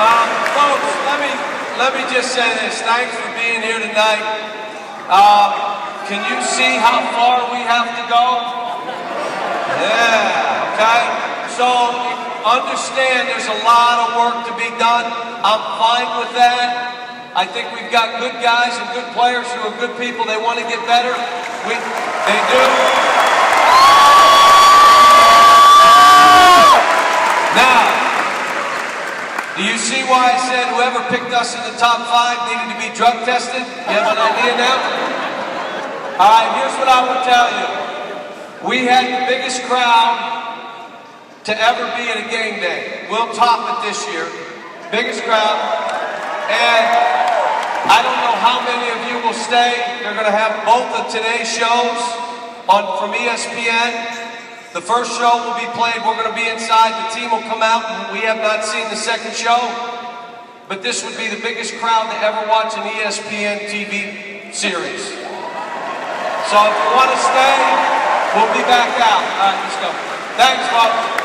Um, folks, let me let me just say this. Thanks for being here tonight. Uh, can you see how far we have to go? Yeah. Okay. So understand there's a lot of work to be done. I'm fine with that. I think we've got good guys and good players who are good people. They want to get better. We, they do. Now, do you see why I said whoever picked us in the top five needed to be drug tested? You have an idea now? All right, here's what I will tell you. We had the biggest crowd to ever be at a game day. We'll top it this year. Biggest crowd. And I don't know how many of you will stay. They're going to have both of today's shows on from ESPN. The first show will be played. We're going to be inside. The team will come out. We have not seen the second show. But this would be the biggest crowd to ever watch an ESPN TV series. So if you want to stay, we'll be back out. All right, let's go. Thanks, folks.